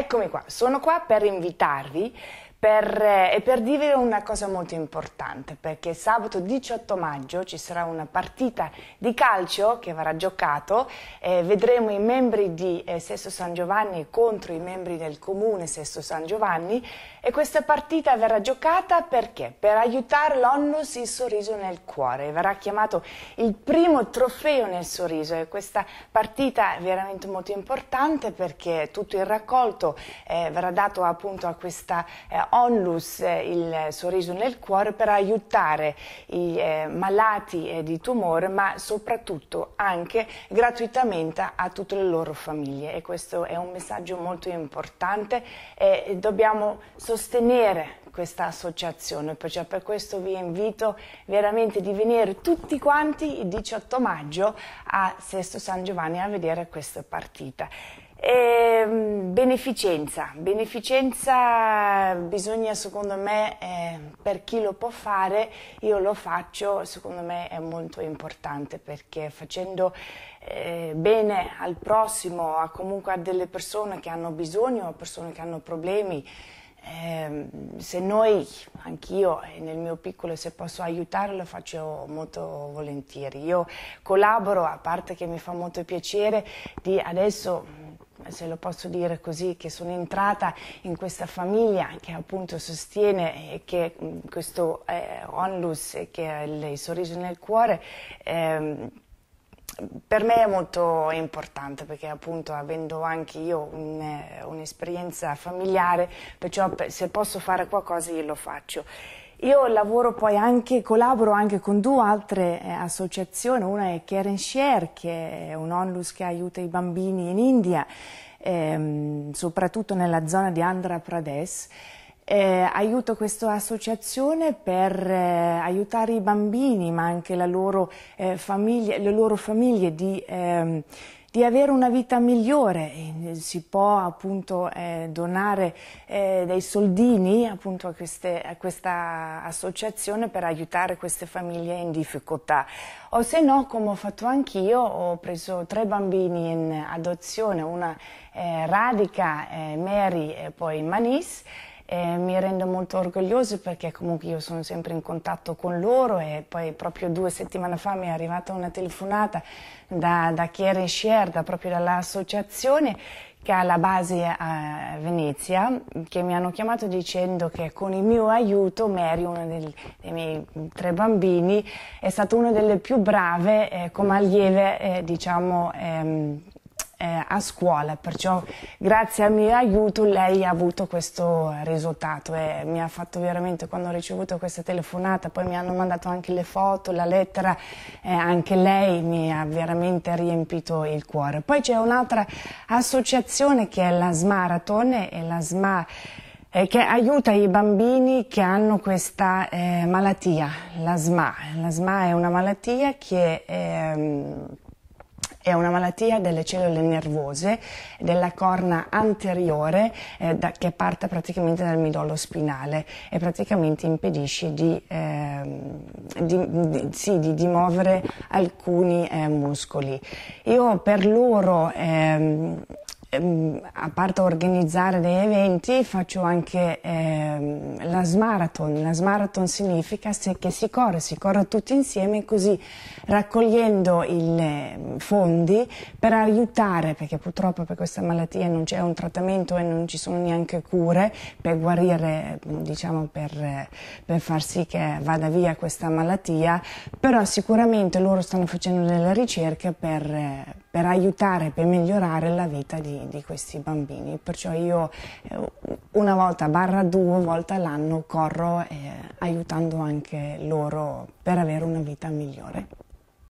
Eccomi qua, sono qua per invitarvi per, eh, per dire una cosa molto importante, perché sabato 18 maggio ci sarà una partita di calcio che verrà giocato, eh, vedremo i membri di eh, Sesto San Giovanni contro i membri del comune Sesto San Giovanni e questa partita verrà giocata perché? Per aiutare l'Onnus il sorriso nel cuore, verrà chiamato il primo trofeo nel sorriso e questa partita è veramente molto importante perché tutto il raccolto eh, verrà dato appunto a questa eh, onlus, il sorriso nel cuore, per aiutare i eh, malati eh, di tumore, ma soprattutto anche gratuitamente a tutte le loro famiglie. E questo è un messaggio molto importante e dobbiamo sostenere questa associazione, perciò per questo vi invito veramente di venire tutti quanti il 18 maggio a Sesto San Giovanni a vedere questa partita. E, ehm, beneficenza, beneficenza bisogna secondo me, eh, per chi lo può fare, io lo faccio, secondo me è molto importante perché facendo eh, bene al prossimo, a comunque a delle persone che hanno bisogno, a persone che hanno problemi, eh, se noi, anch'io nel mio piccolo, se posso aiutare lo faccio molto volentieri. Io collaboro, a parte che mi fa molto piacere, di adesso se lo posso dire così, che sono entrata in questa famiglia che appunto sostiene che mm, questo eh, onlus, che è il sorriso nel cuore, eh, per me è molto importante perché appunto avendo anche io eh, un'esperienza familiare, perciò se posso fare qualcosa io lo faccio. Io lavoro poi anche, collaboro anche con due altre eh, associazioni, una è Care Share, che è un onlus che aiuta i bambini in India, ehm, soprattutto nella zona di Andhra Pradesh. Eh, aiuto questa associazione per eh, aiutare i bambini, ma anche loro, eh, famiglie, le loro famiglie di ehm, di avere una vita migliore. Si può appunto eh, donare eh, dei soldini appunto a, queste, a, questa associazione per aiutare queste famiglie in difficoltà. O se no, come ho fatto anch'io, ho preso tre bambini in adozione, una eh, Radica, eh, Mary e poi Manis, eh, mi rendo molto orgoglioso perché comunque io sono sempre in contatto con loro e poi proprio due settimane fa mi è arrivata una telefonata da, da Chiere da, proprio dall'associazione che ha la base a Venezia, che mi hanno chiamato dicendo che con il mio aiuto Mary, uno dei, dei miei tre bambini, è stata una delle più brave eh, come allieve eh, diciamo, ehm, eh, a scuola, perciò grazie al mio aiuto lei ha avuto questo risultato e mi ha fatto veramente, quando ho ricevuto questa telefonata, poi mi hanno mandato anche le foto, la lettera, eh, anche lei mi ha veramente riempito il cuore. Poi c'è un'altra associazione che è la Smarathon e la SMA eh, che aiuta i bambini che hanno questa eh, malattia, la SMA. La SMA è una malattia che... Ehm, è una malattia delle cellule nervose della corna anteriore eh, da, che parte praticamente dal midollo spinale e praticamente impedisce di, eh, di, di, sì, di muovere alcuni eh, muscoli. Io per loro ehm, Ehm, a parte organizzare dei eventi, faccio anche eh, la smarathon. La smarathon significa che si corre, si corre tutti insieme così raccogliendo i ehm, fondi per aiutare, perché purtroppo per questa malattia non c'è un trattamento e non ci sono neanche cure per guarire, diciamo per, per far sì che vada via questa malattia, però sicuramente loro stanno facendo delle ricerche per, per aiutare, per migliorare la vita di di, questi bambini, perciò io eh, una volta barra due volte all'anno corro eh, aiutando anche loro per avere una vita migliore.